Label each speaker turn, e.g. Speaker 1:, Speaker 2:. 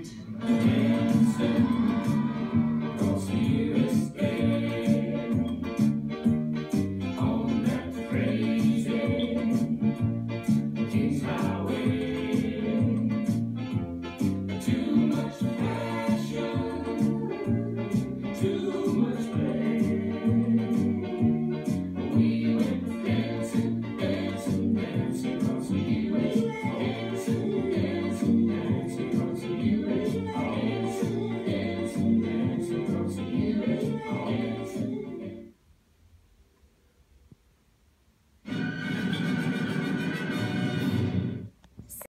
Speaker 1: went